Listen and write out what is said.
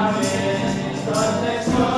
Amen. But next